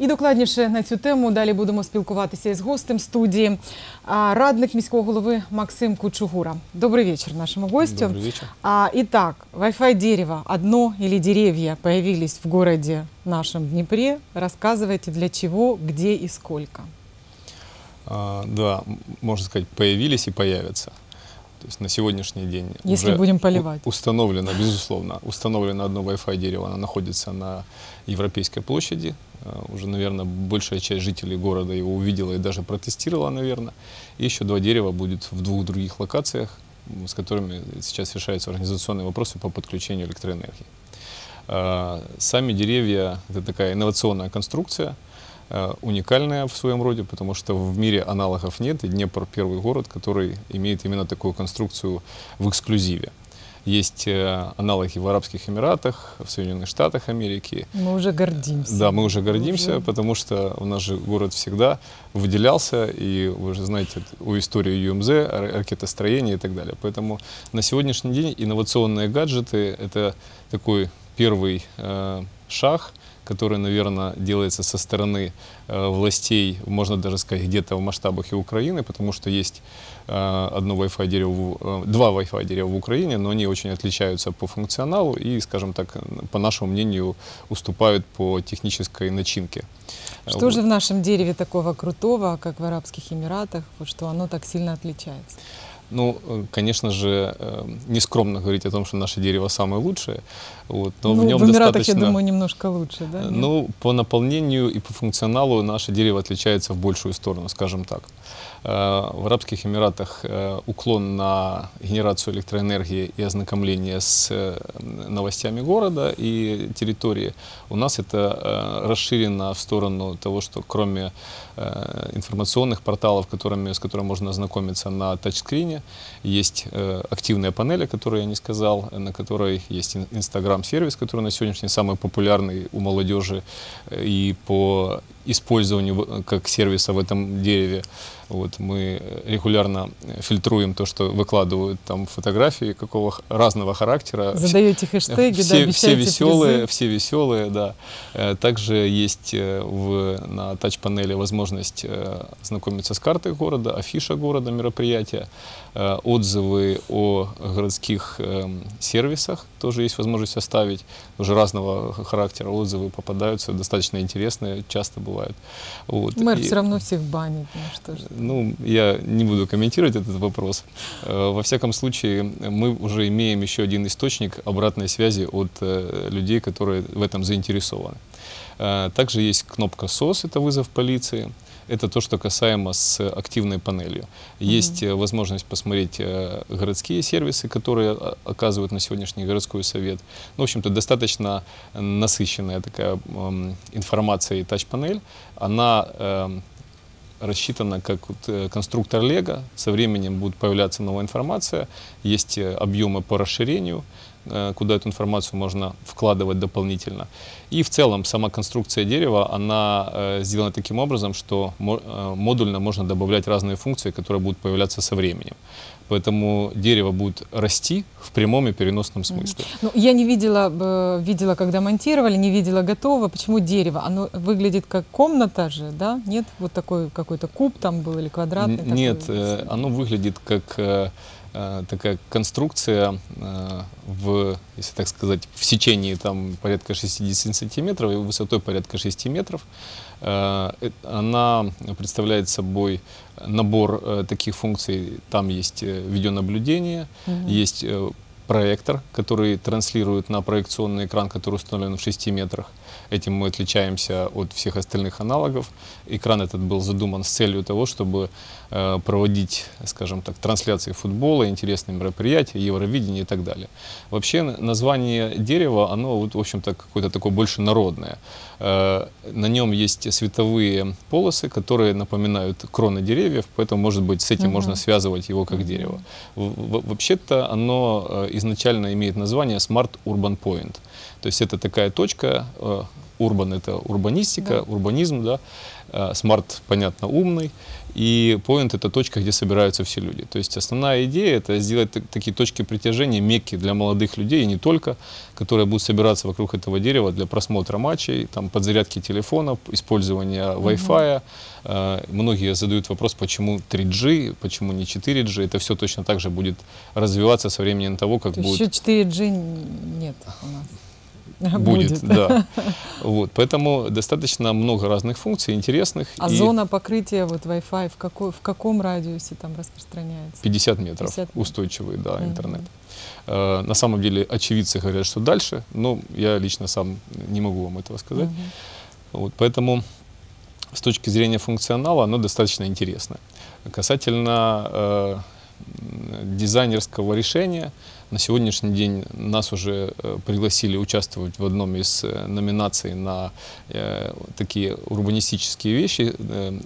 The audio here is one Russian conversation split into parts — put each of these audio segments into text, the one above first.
І докладніше на цю тему далі будемо спілкуватися із гостем студії, а, радник міського голови Максим Кучугура. Добрый вечер нашему гостю. Добрый вечер. А, итак, Wi-Fi дерево, одно или деревья появились в городе нашем Днепре. Рассказывайте, для чего, где и сколько. А, да, м- можно сказать, появились и появятся. То есть на сегодняшний день Если уже будем поливать. установлено, безусловно, установлено одно Wi-Fi дерево, оно находится на Европейской площади. А, Уже, наверное, большая часть жителей города его увидела и даже протестировала, наверное. И еще два дерева будет в двух других локациях, с которыми сейчас решаются организационные вопросы по подключению электроэнергии. А, Сами деревья – это такая инновационная конструкция, э, уникальная в своем роде, потому что в мире аналогов нет, и Днепр – первый город, который имеет именно такую конструкцию в эксклюзиве. Есть э, аналоги в Арабских Эмиратах, в Соединенных Штатах Америки. Мы уже гордимся. Да, мы уже гордимся, Уже. потому что у нас же город всегда выделялся, и вы же знаете у истории ЮМЗ, ракетостроения и так далее. Поэтому на сегодняшний день инновационные гаджеты – это такой первый э, шаг, который, наверное, делается со стороны э, властей, можно даже сказать, где-то в масштабах и Украины, потому что есть э, одно Wi-Fi дерево, э, два Wi-Fi дерева в Украине, но они очень отличаются по функционалу и, скажем так, по нашему мнению, уступают по технической начинке. Что Вот. же в нашем дереве такого крутого, как в Арабских Эмиратах, вот что оно так сильно отличается? Ну, э, конечно же, э, нескромно говорить о том, что наше дерево самое лучшее, вот, но ну, в нем в Эмиратах, достаточно... я думаю, немножко лучше, да? Э, Нет? Ну, по наполнению и по функционалу наше дерево отличается в большую сторону, скажем так. Э, В Арабских Эмиратах э, уклон на генерацию электроэнергии и ознакомление с э, новостями города и территории. У нас это расширено в сторону того, что кроме информационных порталов, которыми, с которыми можно ознакомиться на тачскрине, есть активная панель, о которой я не сказал, на которой есть ин- Инстаграм-сервис, который на сегодняшний день самый популярный у молодежи и по использованию как сервиса в этом дереве. Вот, мы э, регулярно э, фильтруем то, что выкладывают там фотографии какого разного характера. Задаете хэштеги, да, все, все обещаете веселые, призы. все веселые, да. Э, Также есть в, на тач-панели возможность знакомиться с картой города, афиша города, мероприятия, отзывы о городских эм, сервисах, тоже есть возможность оставить, уже разного характера отзывы попадаются, достаточно интересные, часто бывают. Вот. Мэр И- все равно всех банит. Ну, что ж. Ну, я не буду комментировать этот вопрос. Э, Во всяком случае, мы уже имеем еще один источник обратной связи от э, людей, которые в этом заинтересованы. Э, Также есть кнопка SOS, это вызов полиции. Это то, что касаемо с активной панелью. Есть э, возможность посмотреть городские сервисы, которые оказывает на сегодняшний городской совет. Ну, в общем-то, достаточно насыщенная такая информация и тач-панель. Она эм, рассчитана как вот, э, конструктор Лего. Со временем будет появляться новая информация. Есть э, объемы по расширению, куда эту информацию можно вкладывать дополнительно. И в целом сама конструкция дерева, она э, сделана таким образом, что э, модульно можно добавлять разные функции, которые будут появляться со временем. Поэтому дерево будет расти в прямом и переносном смысле. Ну, я не видела, э, видела, когда монтировали, не видела готово. Почему дерево? Оно выглядит как комната же, да? Нет? Вот такой какой-то куб там был или квадратный? Нет, такой? э, оно выглядит как э, э, такая конструкция э, в, если так сказать, в сечении там порядка 60 сантиметров и высотой порядка 6 метров. Э, э, Она представляет собой набор э, таких функций. Там есть э, видеонаблюдение, Мгм. есть э, проектор, который транслирует на проекционный экран, который установлен в 6 метрах. Этим мы отличаемся от всех остальных аналогов. Экран этот был задуман с целью того, чтобы э, проводить, скажем так, трансляции футбола, интересные мероприятия, Евровидение и так далее. Вообще название дерева, оно, вот, в общем-то, какое-то такое больше народное. Э, на нем есть световые полосы, которые напоминают кроны деревьев, поэтому, может быть, с этим Мгм. можно связывать его как дерево. В- в- Вообще-то оно э, изначально имеет название Smart Urban Point. То есть это такая точка, Urban это урбанистика, Да. урбанизм, да. Э, Smart, понятно, умный. И Point это точка, где собираются все люди. То есть основная идея это сделать так- такие точки притяжения, мекки для молодых людей, и не только, которые будут собираться вокруг этого дерева для просмотра матчей, там, подзарядки телефонов, использования Wi-Fi. Э, Многие задают вопрос, почему 3G, почему не 4G. Это все точно так же будет развиваться со временем того, как То будет еще 4G н- нет у нас. Будет, да. Вот, поэтому достаточно много разных функций, интересных. А и зона покрытия вот Wi-Fi в, какой, в каком радиусе там распространяется? 50 метров 50 метров. устойчивый, да, Мгм. интернет. Э, На самом деле очевидцы говорят, что дальше, но я лично сам не могу вам этого сказать. Мгм. Вот, поэтому с точки зрения функционала оно достаточно интересно. Касательно э, дизайнерского решения, на сегодняшний день нас уже э, пригласили участвовать в одном из э, номинаций на э, такие урбанистические вещи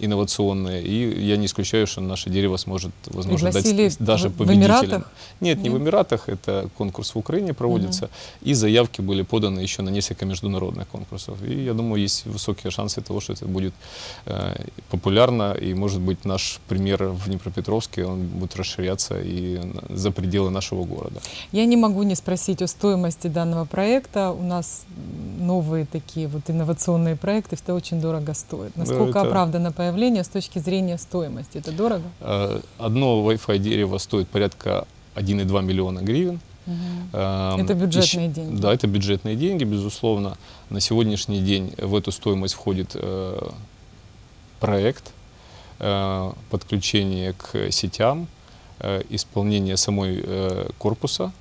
инновационные, и я не исключаю, что наше дерево сможет, возможно, Пригласили дать даже в- в победителем. Эмиратах? Нет, не в Нет? Эмиратах, это конкурс в Украине проводится, и заявки были поданы еще на несколько международных конкурсов. И я думаю, есть высокие шансы того, что это будет популярно, и, может быть, наш пример в Днепропетровске, он будет расширяться и за пределы нашего города. Я не могу не спросить о стоимости данного проекта. У нас новые такие вот инновационные проекты, это очень дорого стоит. Насколько это- оправдано появление с точки зрения стоимости? Это дорого? Э, Одно Wi-Fi дерево стоит порядка 1,2 миллиона гривен. Эм, Это бюджетные ещё- деньги. Да, это бюджетные деньги, безусловно. На сегодняшний день в эту стоимость входит э, проект, э, подключение к сетям, исполнение самой э, корпуса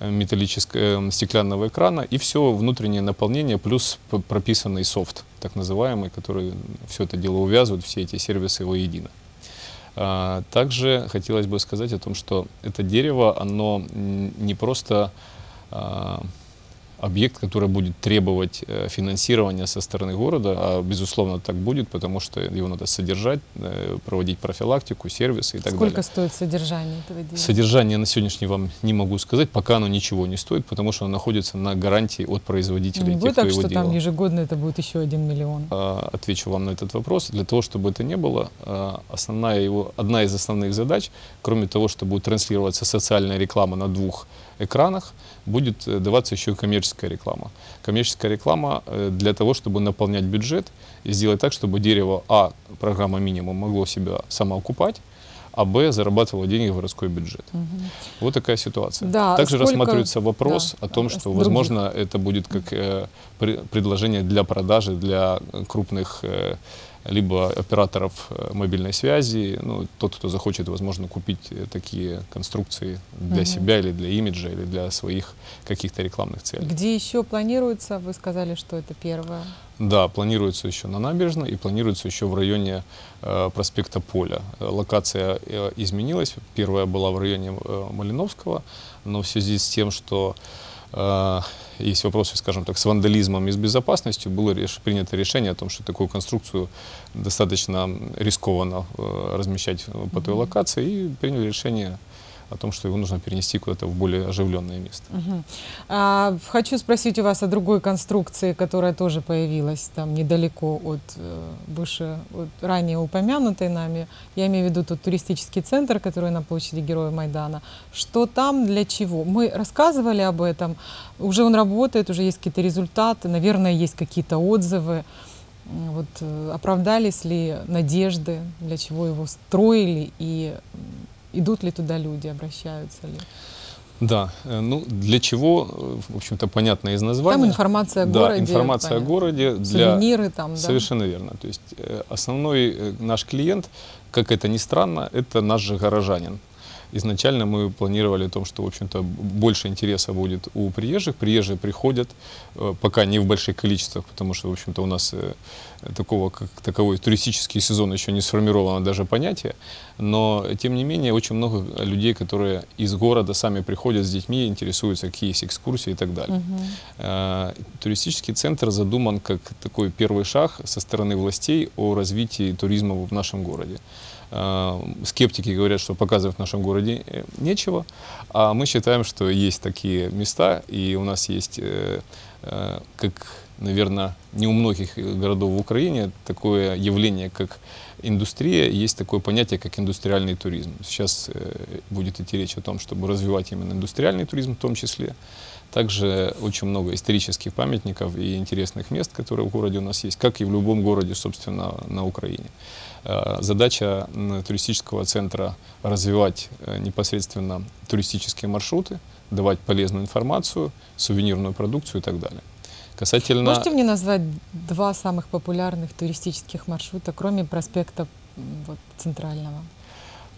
э, металлического э, стеклянного экрана и все внутреннее наполнение плюс прописанный софт, так называемый, который все это дело увязывает, все эти сервисы воедино. А, Также хотелось бы сказать о том, что это дерево, оно не просто а, объект, который будет требовать э, финансирования со стороны города, а безусловно так будет, потому что его надо содержать, э, проводить профилактику, сервисы и так Сколько далее. стоит содержание этого дерева? Содержание на сегодняшний вам не могу сказать, пока оно ничего не стоит, потому что оно находится на гарантии от производителей, Не тех, будет кто так, его что делал. там ежегодно это будет еще один миллион? А, отвечу вам на этот вопрос. Для того, чтобы это не было, а, основная его, одна из основных задач, кроме того, что будет транслироваться социальная реклама на двух экранах, будет э, даваться еще и коммерческая реклама. Коммерческая реклама э, для того, чтобы наполнять бюджет и сделать так, чтобы дерево, а, программа минимум, могло себя самоокупать, а б, зарабатывало деньги в городской бюджет. Мгм. Вот такая ситуация. Да, Также сколько- рассматривается вопрос да, о том, что, других. возможно, это будет как э, пре- предложение для продажи для э, крупных э, либо операторов э, мобильной связи, ну, тот, кто захочет, возможно, купить э, такие конструкции для Мгм. себя или для имиджа, или для своих каких-то рекламных целей. Где еще планируется? Вы сказали, что это первое. Да, планируется еще на набережной и планируется еще в районе э, проспекта Поля. Э, Локация э, изменилась. Первая была в районе э, Малиновского, но в связи с тем, что э, есть вопросы, скажем так, с вандализмом и с безопасностью, было реш- принято решение о том, что такую конструкцию достаточно рискованно э, размещать э, по той локации, и приняли решение о том, что его нужно перенести куда-то в более оживленное место. Мгм. А, хочу спросить у вас о другой конструкции, которая тоже появилась там недалеко от э, выше, от ранее упомянутой нами. Я имею в виду тот туристический центр, который на площади Героя Майдана. Что там, для чего? Мы рассказывали об этом. Уже он работает, уже есть какие-то результаты, наверное, есть какие-то отзывы. Вот э, оправдались ли надежды, для чего его строили и идут ли туда люди, обращаются ли? Да, э, ну для чего, э, в общем-то, понятно из названия. Там информация о да, городе. информация понятно. о городе для Сувениры там, да. совершенно верно. То есть э, основной наш клиент, как это ни странно, это наш же горожанин. Изначально мы планировали о том, что, в общем-то, больше интереса будет у приезжих. Приезжие приходят, э, пока не в больших количествах, потому что, в общем-то, у нас э, такого, как таковой туристический сезон еще не сформировано даже понятие. Но, тем не менее, очень много людей, которые из города сами приходят с детьми, интересуются, какие есть экскурсии и так далее. Э, Туристический центр задуман как такой первый шаг со стороны властей о развитии туризма в нашем городе. Э, Скептики говорят, что показывать в нашем городе э, нечего, а мы считаем, что есть такие места, и у нас есть э, как наверное, не у многих городов в Украине такое явление, как индустрия, есть такое понятие, как индустриальный туризм. Сейчас будет идти речь о том, чтобы развивать именно индустриальный туризм в том числе. Также очень много исторических памятников и интересных мест, которые в городе у нас есть, как и в любом городе, собственно, на Украине. Э, задача туристического центра развивать э, непосредственно туристические маршруты, давать полезную информацию, сувенирную продукцию и так далее. Касательно... Можете мне назвать два самых популярных туристических маршрута, кроме проспекта вот, Центрального?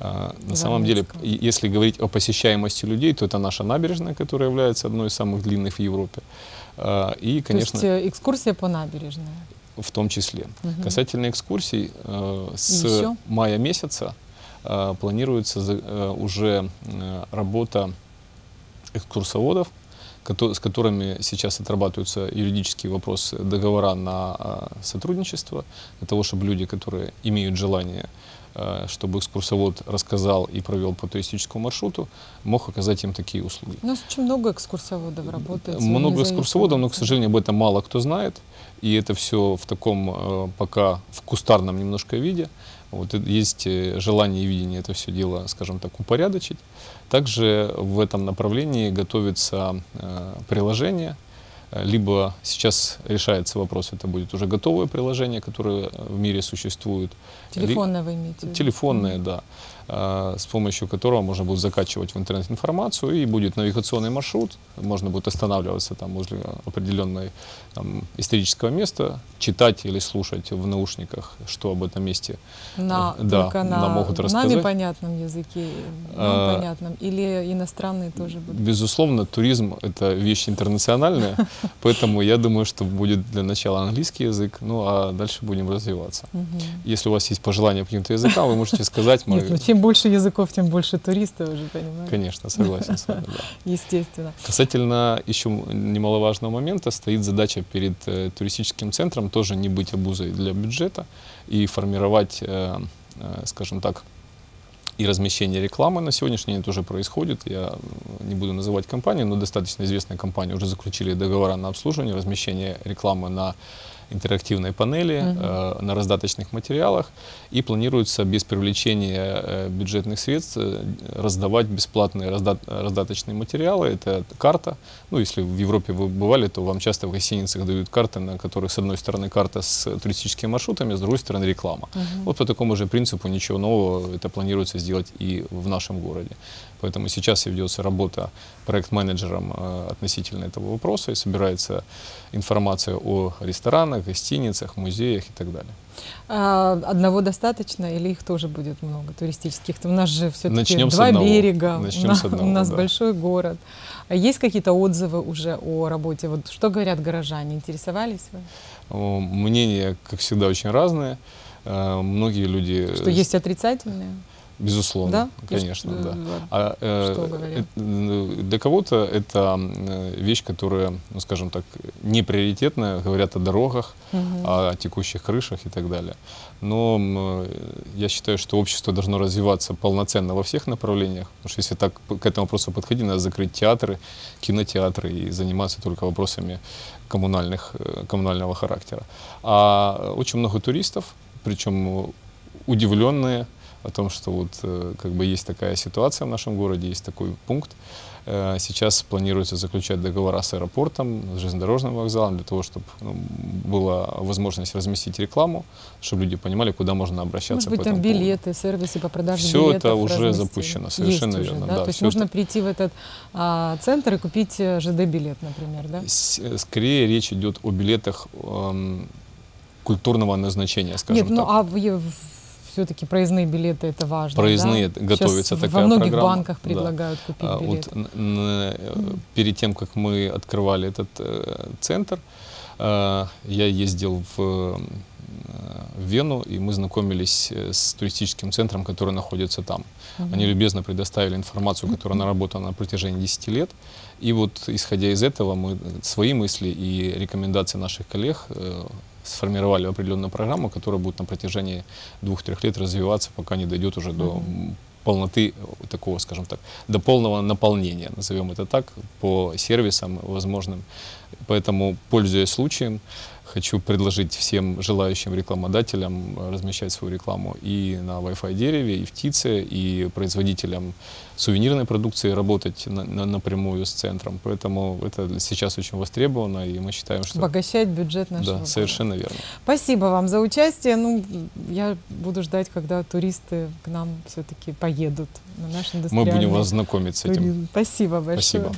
А, на самом деле, если говорить о посещаемости людей, то это наша набережная, которая является одной из самых длинных в Европе. А, и, конечно, то есть экскурсия по набережной? В том числе. Угу. Касательно экскурсий, э, с мая месяца э, планируется э, уже работа экскурсоводов, с которыми сейчас отрабатываются юридические вопросы договора на сотрудничество, для того, чтобы люди, которые имеют желание Э, чтобы экскурсовод рассказал и провел по туристическому маршруту, мог оказать им такие услуги. У нас очень много экскурсоводов работает. Много экскурсоводов, но, к сожалению, об этом мало кто знает. И это все в таком э, пока в кустарном немножко виде. Вот есть э, желание и видение это все дело, скажем так, упорядочить. Также в этом направлении готовится приложение, либо сейчас решается вопрос, это будет уже готовое приложение, которое в мире существует. Телефонное вы имеете? Телефонное, да. А, с помощью которого можно будет закачивать в интернет информацию, и будет навигационный маршрут, можно будет останавливаться там возле определенного там, исторического места, читать или слушать в наушниках, что об этом месте на, э, да, только на, могут рассказать. нами понятном языке, а, понятном, или иностранные тоже будут? Безусловно, туризм — это вещь интернациональная, поэтому я думаю, что будет для начала английский язык, ну а дальше будем развиваться. Если у вас есть пожелания по каким-то языкам, вы можете сказать. Мы чем больше языков, тем больше туристов уже, понимаете? Конечно, согласен с вами, да. Естественно. Касательно еще немаловажного момента, стоит задача перед э, туристическим центром тоже не быть обузой для бюджета и формировать, э, э, скажем так, и размещение рекламы на сегодняшний день тоже происходит. Я не буду называть компанию, но достаточно известные компании уже заключили договора на обслуживание, размещение рекламы на интерактивной панели, угу. э, на раздаточных материалах. И планируется без привлечения э, бюджетных средств э, раздавать бесплатные разда раздаточные материалы. Это карта. Ну, если в Европе вы бывали, то вам часто в гостиницах дают карты, на которых с одной стороны карта с туристическими маршрутами, с другой стороны реклама. Угу. Вот по такому же принципу ничего нового это планируется сделать и в нашем городе. Поэтому сейчас ведется работа проект-менеджером э, относительно этого вопроса и собирается информация о ресторанах, гостиницах, музеях и так далее. А одного достаточно или их тоже будет много туристических? У нас же все-таки два берега, Начнем с одного, у нас да. большой город. А есть какие-то отзывы уже о работе? Вот что говорят горожане? Интересовались вы? Мнения, как всегда, очень разные. Э, многие люди... Что есть отрицательные? Безусловно, да? конечно, И, да. А, э, э, для кого-то это вещь, которая, ну, скажем так, не приоритетная, говорят о дорогах, угу. о текущих крышах и так далее. Но э, я считаю, что общество должно развиваться полноценно во всех направлениях, потому что если так к этому вопросу подходить, надо закрыть театры, кинотеатры и заниматься только вопросами коммунальных, э, коммунального характера. А очень много туристов, причем удивленные, о том, что вот э, как бы есть такая ситуация в нашем городе, есть такой пункт. Э, сейчас планируется заключать договора с аэропортом, с железнодорожным вокзалом, для того, чтобы ну, была возможность разместить рекламу, чтобы люди понимали, куда можно обращаться. Может быть, там билеты, поводу. сервисы по продаже Все билетов это уже разместили. запущено, совершенно есть верно. да? Да, То есть можно это... прийти в этот а, центр и купить э, ЖД-билет, например, да? Скорее речь идет о билетах эм, культурного назначения, скажем Нет, ну, так. Нет, ну а в, все-таки проездные билеты это важно. Проездные да? готовится Сейчас такая во многих программа. банках предлагают да. купить билеты. Вот, mm. Перед тем, как мы открывали этот э, центр, э, я ездил в, э, в Вену, и мы знакомились э, с туристическим центром, который находится там. Mm Они любезно предоставили информацию, которая наработана на протяжении 10 лет. И вот, исходя из этого, мы свои мысли и рекомендации наших коллег э, сформировали определенную программу, которая будет на протяжении двух-трех лет развиваться, пока не дойдет уже до полноты э, такого, скажем так, до полного наполнения, назовем это так, по сервисам возможным. Поэтому, пользуясь случаем, хочу предложить всем желающим рекламодателям э, размещать свою рекламу и на Wi-Fi дереве, и в ТИЦе, и производителям сувенирной продукции работать на- на- напрямую с центром. Поэтому это сейчас очень востребовано, и мы считаем, что... Обогащать бюджет нашего Да, города. совершенно верно. Спасибо вам за участие. Ну, я буду ждать, когда туристы к нам все-таки поедут на наш Мы индустриальный будем вас знакомить с этим. Спасибо большое. Спасибо.